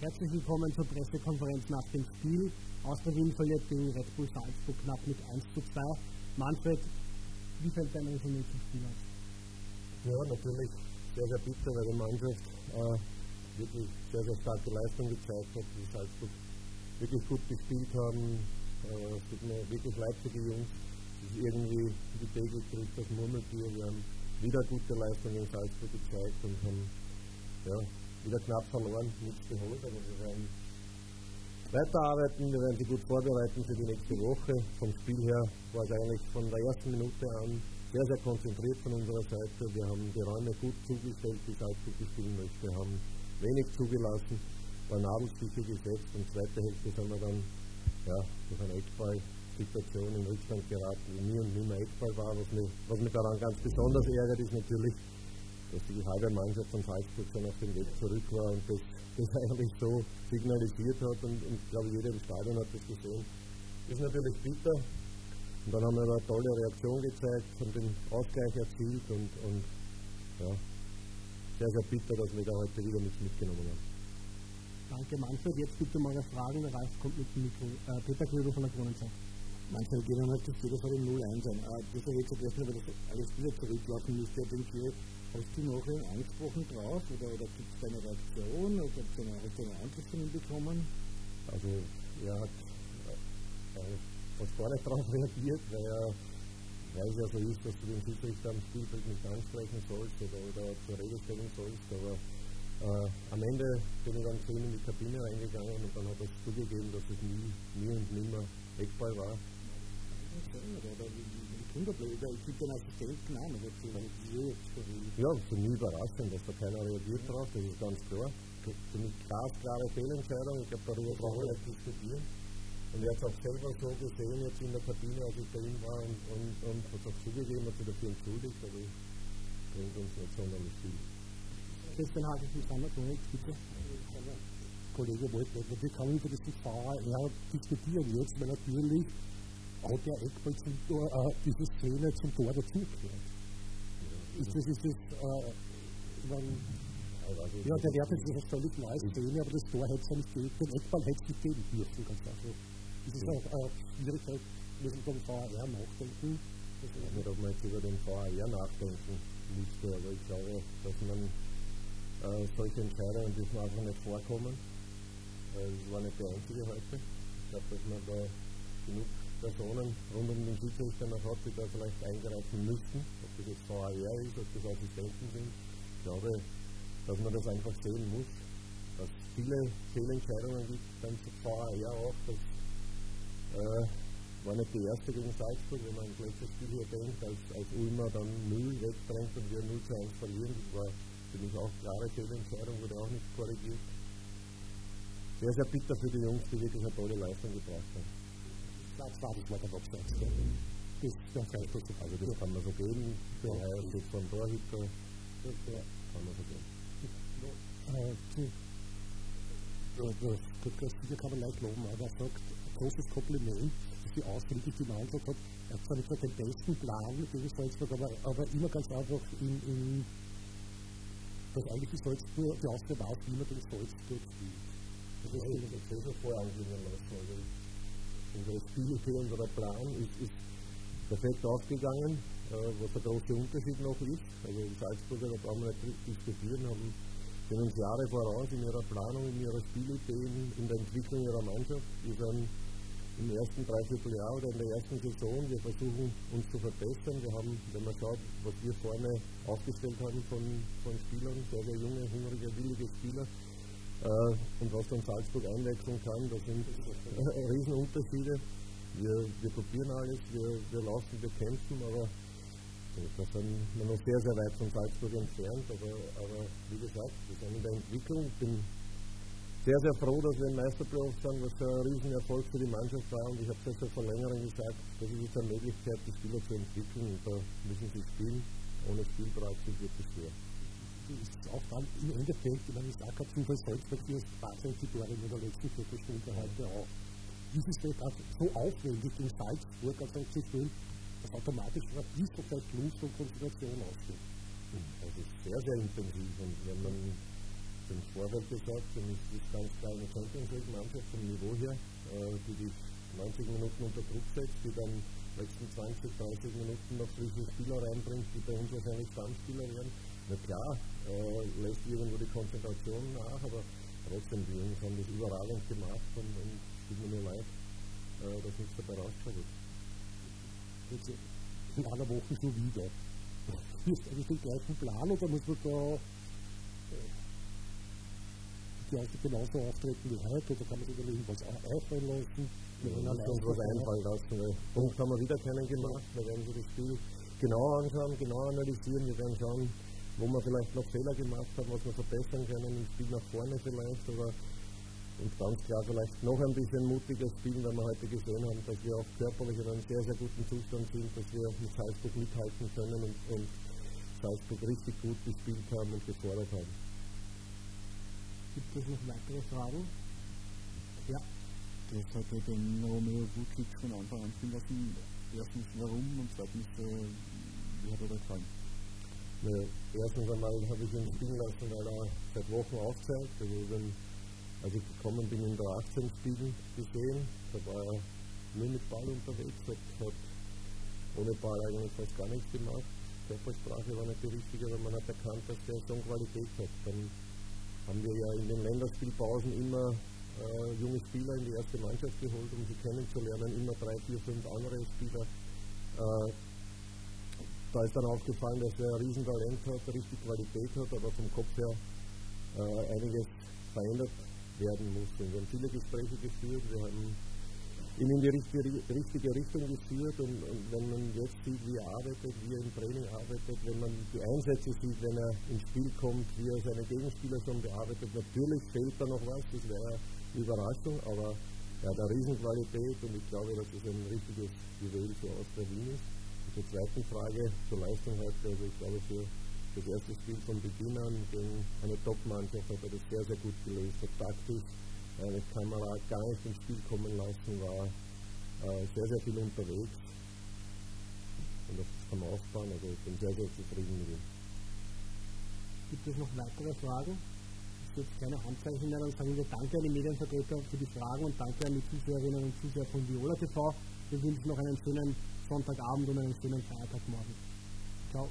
Herzlich willkommen zur Pressekonferenz nach dem Spiel. Austria Wien verliert gegen Red Bull Salzburg knapp mit 1 zu 2. Manfred, wie fällt dein Resümee zum Spiel aus? Ja, natürlich sehr, sehr bitter, weil die Mannschaft äh, wirklich sehr, sehr starke Leistung gezeigt hat, die Salzburg wirklich gut gespielt haben. Äh, es tut mir wirklich leid für die Jungs. Es ist irgendwie die täglich trifft das Murmeltier. Wir haben wieder gute Leistung in Salzburg gezeigt und haben ja, wieder knapp verloren, nichts geholt, aber wir werden weiterarbeiten, wir werden sie gut vorbereiten für die nächste Woche. Vom Spiel her war es eigentlich von der ersten Minute an sehr, sehr konzentriert von unserer Seite. Wir haben die Räume gut zugestellt, die Salzburg spielen möchte, haben wenig zugelassen, waren Nadelstiche gesetzt und zweite Hälfte sind wir dann ja, durch eine Eckball-Situation in Rückstand geraten, wie nie und nimmer Eckball war. Was mich, was mich daran ganz besonders ärgert, ist natürlich, dass die halbe Mannschaft von Salzburg schon auf dem Weg zurück war und das, das eigentlich so signalisiert hat und, und ich glaube, jeder im Stadion hat das gesehen. Das ist natürlich bitter. Und dann haben wir eine tolle Reaktion gezeigt, haben den Ausgleich erzielt und, und ja, sehr, sehr bitter, dass wir da heute wieder nichts mitgenommen haben. Danke, Manfred. Jetzt bitte mal eine Frage. Der Ralf kommt mit dem Mikro. Äh, Peter Klöber von der Kronenzeit. Manchmal geht man halt das jeder vor dem 0-1 an. Äh, das habe ich jetzt erstmal, weil das alles wieder zurücklaufen müsste. Ich denke, Hast du noch angesprochen drauf oder, oder gibt es eine Reaktion oder hast du eine, Antwort von ihm bekommen? Also er hat äh, fast gar nicht darauf reagiert, weil er weiß ja so ist, dass du den Schiedsrichter am Spielfeld nicht ansprechen sollst oder, oder zur Rede stellen sollst, aber äh, am Ende bin ich dann zu ihm in die Kabine reingegangen und dann hat er zugegeben, dass es nie, nie und nimmer Eckball war. Oder, Kinderblöder, es gibt einen Assistentennamen dazu. Ja, für mich überraschend, dass da keiner reagiert drauf, das ist ganz klar. Für mich glasklare Fehlentscheidung, ich glaube, darüber brauchen wir nicht diskutieren. Und er hat es auch selber so gesehen, jetzt in der Kabine, als ich bei ihm war, und, und, und hat auch zugegeben, hat sich dafür entschuldigt, aber ich bringt uns nicht sonderlich viel. Christian Hagel von Sammergrund, bitte. Kollege wollte wir können über das VAR diskutieren jetzt, weil natürlich hat der Eckball zum Tor, äh, diese Szene zum Tor dazugehört. Ist das, ist das, äh, wenn, ja, der Wert ist eine völlig neue Szene, aber das Tor hätte es ja nicht gegeben, den Eckball hätte es nicht geben dürfen, ganz einfach. Das ist auch eine Schwierigkeit, müssen wir beim VAR nachdenken. Ich weiß nicht, ob man jetzt über den VAR nachdenken müsste, aber ich glaube, dass man äh, solche Entscheidungen dürfen einfach nicht vorkommen. Äh, das war nicht der einzige heute. Ich glaube, dass man da genug Personen rund um den Schiedsrichter hat, die da vielleicht eingreifen müssten, ob das jetzt VAR ist, ob das Assistenten sind. Ich glaube, dass man das einfach sehen muss, dass es viele Fehlentscheidungen gibt beim VAR auch. Das äh, war nicht die erste gegen Salzburg, wenn man ein letztes Spiel hier denkt, als, als Ulmer dann 0 wegdrängt und wir 0 zu 1 verlieren. Das war für mich auch klare Fehlentscheidung, wurde auch nicht korrigiert. Sehr, sehr bitter für die Jungs, die wirklich eine tolle Leistung gebracht haben das war das mal der Absatz. Das, das heißt, das, also das kann man so geben. Der Herr steht vom Torhüter. Das kann man so geben. Das, das, kann man leicht loben, aber er sagt, großes Kompliment, dass die ausführlich die Mannschaft hat. Er hat zwar nicht den besten Plan gegen Salzburg, aber, aber immer ganz einfach in, in dass eigentlich die Salzburg, die Austria weiß, wie man gegen Salzburg spielt. Das ist ja, das ist ja vorangehen lassen. Unsere Spielidee, unser Plan ist, ist perfekt aufgegangen, äh, was der große Unterschied noch ist. Also die Salzburger, da brauchen wir nicht diskutieren, haben sind uns Jahre voraus in ihrer Planung, in ihrer Spielidee, in der Entwicklung ihrer Mannschaft. Wir sind im ersten Dreivierteljahr oder in der ersten Saison, wir versuchen uns zu verbessern. Wir haben, wenn man schaut, was wir vorne aufgestellt haben von, von Spielern, sehr, sehr junge, hungrige, willige Spieler, und was dann Salzburg einwechseln kann, das sind äh, Riesenunterschiede. Wir, wir probieren alles, wir, wir laufen, wir kämpfen, aber da sind wir noch sehr, sehr weit von Salzburg entfernt. Aber, aber wie gesagt, wir sind in der Entwicklung. Ich bin sehr, sehr froh, dass wir im Meisterplayoff sind, was ein Riesenerfolg für die Mannschaft war. Und ich habe das schon vor längerem gesagt, das ist jetzt eine Möglichkeit, die Spieler zu entwickeln. Und da müssen sie spielen. Ohne Spielpraxis wird es schwer ist auch dann im Endeffekt, wenn ich sage, Zufall Salzburg ist tatsächlich in der letzten Viertelstunde heute auch. Dies ist auch so aufwendig in Salzburg, als ein spielen, dass automatisch ein bisschen Zeit Lust und Konzentration ausgeht. Das ist sehr, sehr intensiv und wenn man im Vorfeld gesagt, mich ist ganz klar eine Champions League-Mannschaft vom Niveau her, äh, die die 90 Minuten unter Druck setzt, die dann letzten 20, 30 Minuten noch frische Spieler reinbringt, die bei uns wahrscheinlich Stammspieler werden. Na klar, äh, lässt irgendwo die Konzentration nach, aber trotzdem, die Jungs haben das überragend gemacht und, und tut mir nur leid, äh, dass nichts dabei rauskommt. Jetzt in einer Woche schon wieder. Ist eigentlich den gleichen Plan oder muss man da die Leute genauso auftreten wie heute oder kann man sich da irgendwas einfallen lassen? Wir werden uns was einfallen lassen. Weil Punkt haben wir wieder keinen gemacht. Wir werden so das Spiel genau anschauen, genau analysieren. Wir werden schauen, wo wir vielleicht noch Fehler gemacht haben, was wir verbessern können im Spiel nach vorne vielleicht. Oder und ganz klar vielleicht noch ein bisschen mutiger spielen, weil wir heute gesehen haben, dass wir auch körperlich in einem sehr, sehr guten Zustand sind, dass wir mit Salzburg mithalten können und, und Salzburg richtig gut gespielt haben und gefordert haben. Gibt es noch weitere Fragen? Ja. Das hat ja den Romeo Vucic von Anfang an spielen lassen. Erstens warum und zweitens, äh, wie hat er da gefallen? Ja, erstens einmal habe ich ihn spielen lassen, weil er seit Wochen aufzeigt. Also wenn, als ich gekommen bin in der 18 Spielen gesehen, da war er nur mit Ball unterwegs, hat, hat ohne Ball eigentlich fast gar nichts gemacht. Körpersprache war nicht die richtige, aber man hat erkannt, dass der eine Qualität hat. Dann haben wir ja in den Länderspielpausen immer äh, junge Spieler in die erste Mannschaft geholt, um sie kennenzulernen, immer drei, vier, fünf andere Spieler. Äh, da ist dann aufgefallen, dass er ein Riesentalent hat, richtig Qualität hat, aber vom Kopf her äh, einiges verändert werden muss. Und wir haben viele Gespräche geführt, wir haben ihn in die richtige, richtige Richtung geführt und, und, wenn man jetzt sieht, wie er arbeitet, wie er im Training arbeitet, wenn man die Einsätze sieht, wenn er ins Spiel kommt, wie er seine Gegenspieler schon bearbeitet, natürlich fehlt da noch was, das wäre eine Überraschung, aber er hat eine Riesenqualität und ich glaube, dass es ein richtiges Juwel für Wien ist. Und zur zweiten Frage, zur Leistung heute, also ich glaube für das erste Spiel von Beginn an gegen eine Top-Mannschaft hat er das sehr, sehr gut gelöst, hat taktisch eine Kamera gar nicht ins Spiel kommen lassen, war äh, sehr, sehr viel unterwegs. Und das kann man aufbauen, also ich bin sehr, sehr zufrieden mit ihm. Gibt es noch weitere Fragen? Es gibt keine Handzeichen mehr, dann sagen wir Danke an die Medienvertreter für die Fragen und danke an die Zuschauerinnen und Zuschauer von Viola TV. Wir wünschen noch einen schönen Sonntagabend und einen schönen Feiertag morgen. Ciao.